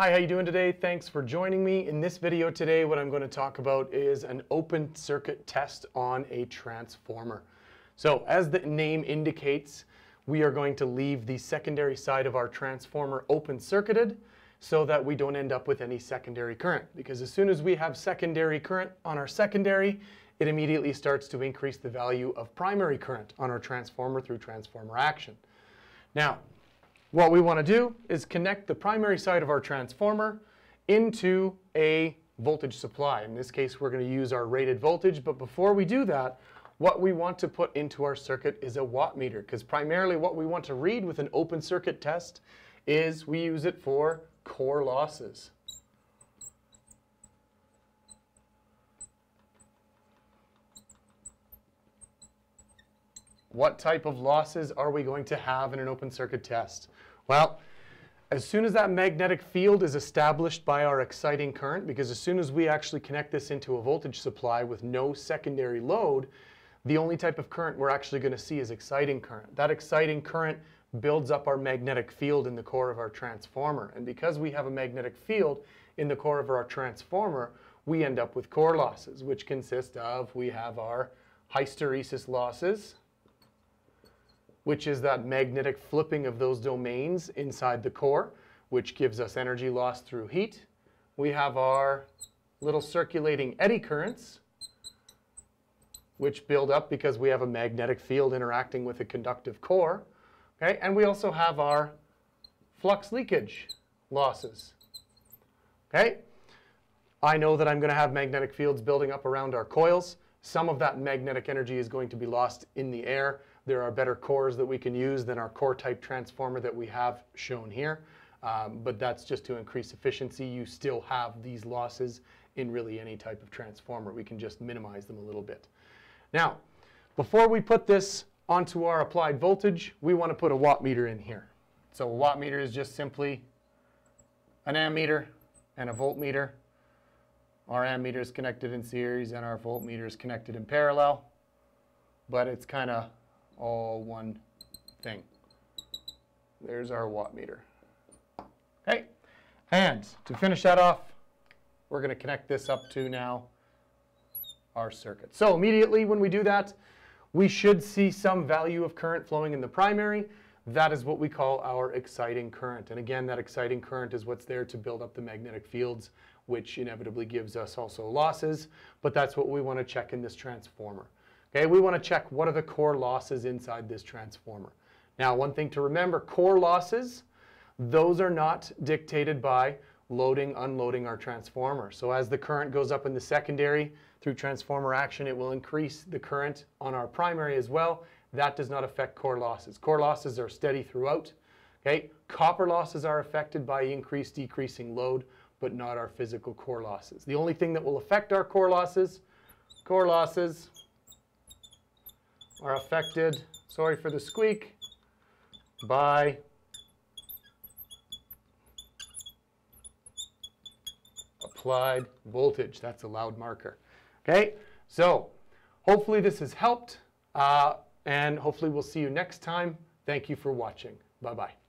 Hi, how are you doing today? Thanks for joining me. In this video today, what I'm going to talk about is an open circuit test on a transformer. So as the name indicates, we are going to leave the secondary side of our transformer open circuited so that we don't end up with any secondary current. Because as soon as we have secondary current on our secondary, it immediately starts to increase the value of primary current on our transformer through transformer action. Now, what we want to do is connect the primary side of our transformer into a voltage supply. In this case, we're going to use our rated voltage, but before we do that, what we want to put into our circuit is a watt meter, because primarily what we want to read with an open circuit test is we use it for core losses. What type of losses are we going to have in an open circuit test? Well, as soon as that magnetic field is established by our exciting current, because as soon as we actually connect this into a voltage supply with no secondary load, the only type of current we're actually going to see is exciting current. That exciting current builds up our magnetic field in the core of our transformer. And because we have a magnetic field in the core of our transformer, we end up with core losses, which consist of, we have our hysteresis losses, which is that magnetic flipping of those domains inside the core, which gives us energy loss through heat. We have our little circulating eddy currents, which build up because we have a magnetic field interacting with a conductive core. Okay? And we also have our flux leakage losses. Okay? I know that I'm going to have magnetic fields building up around our coils. Some of that magnetic energy is going to be lost in the air. There are better cores that we can use than our core type transformer that we have shown here. Um, but that's just to increase efficiency. You still have these losses in really any type of transformer. We can just minimize them a little bit. Now, before we put this onto our applied voltage, we want to put a watt meter in here. So a watt meter is just simply an ammeter and a voltmeter. Our ammeter is connected in series and our voltmeter is connected in parallel, but it's kind of all one thing. There's our watt meter. Okay, and to finish that off, we're going to connect this up to now our circuit. So immediately when we do that, we should see some value of current flowing in the primary. That is what we call our exciting current. And again, that exciting current is what's there to build up the magnetic fields, which inevitably gives us also losses. But that's what we want to check in this transformer. Okay, we want to check what are the core losses inside this transformer. Now, one thing to remember, core losses, those are not dictated by loading, unloading our transformer. So as the current goes up in the secondary through transformer action, it will increase the current on our primary as well. That does not affect core losses. Core losses are steady throughout. Okay, copper losses are affected by increased, decreasing load, but not our physical core losses. The only thing that will affect our core losses, core losses, are affected, sorry for the squeak, by applied voltage. That's a loud marker. Okay, so hopefully this has helped, uh, and hopefully we'll see you next time. Thank you for watching. Bye-bye.